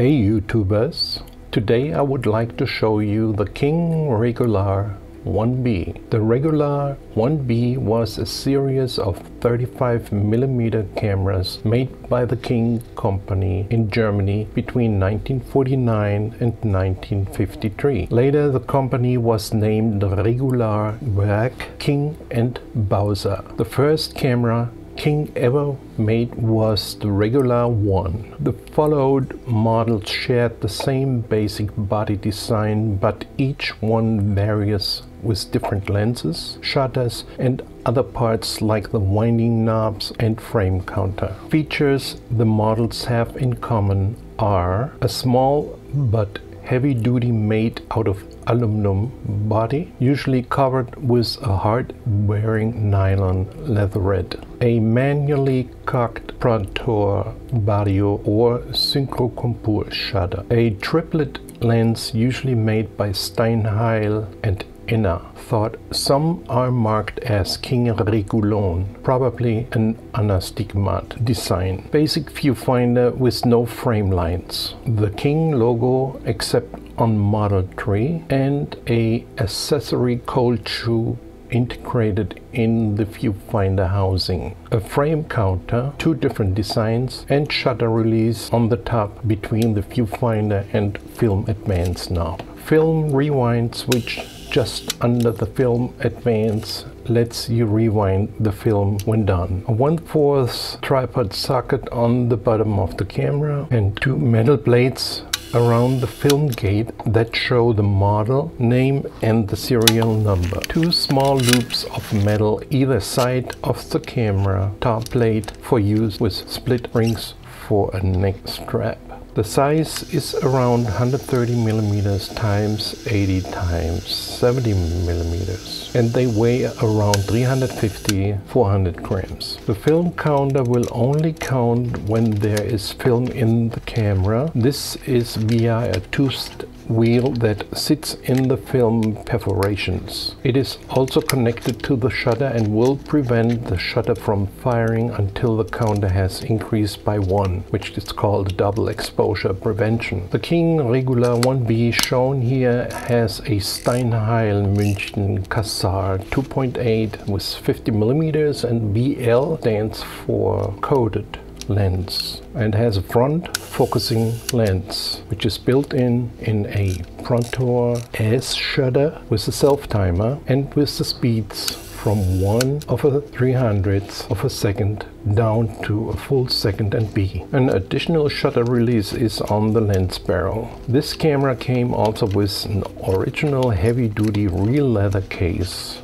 Hey YouTubers! Today I would like to show you the King Regula 1B. The Regula 1B was a series of 35mm cameras made by the King Company in Germany between 1949 and 1953. Later the company was named Regula Werk King and Bauser. The first camera King ever made was the Regula one. The followed models shared the same basic body design, but each one varies with different lenses, shutters, and other parts like the winding knobs and frame counter. Features the models have in common are a small but heavy duty made out of aluminum body, usually covered with a hard wearing nylon leatherette. A manually cocked Prontor Vario or Synchrocompur shutter. A triplet lens usually made by Steinheil and Enna thought some are marked as King Regulon, probably an anastigmat design. Basic viewfinder with no frame lines. The King logo except on Model 3 and a accessory cold shoe integrated in the viewfinder housing. A frame counter, two different designs, and shutter release on the top between the viewfinder and film advance knob. Film rewind switch just under the film advance lets you rewind the film when done. A 1 4 tripod socket on the bottom of the camera and two metal plates around the film gate that show the model, name and the serial number. Two small loops of metal either side of the camera top plate for use with split rings for a neck strap. The size is around 130 millimeters times 80 times 70 millimeters and they weigh around 350 400 grams. The film counter will only count when there is film in the camera. This is via a two-step wheel that sits in the film perforations. It is also connected to the shutter and will prevent the shutter from firing until the counter has increased by one, which is called double exposure prevention. The King Regula 1B shown here has a Steinheil München Cassar 2.8 with 50 millimeters and BL stands for coated lens and has a front focusing lens which is built in in a Prontor S shutter with a self timer and with the speeds from 1 of a 300th of a second down to a full second and B. An additional shutter release is on the lens barrel. This camera came also with an original heavy duty real leather case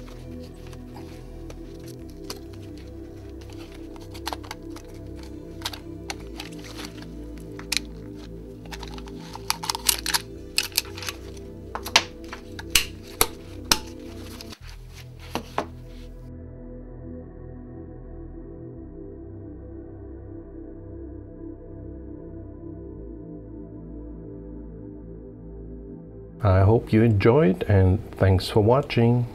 I hope you enjoyed and thanks for watching.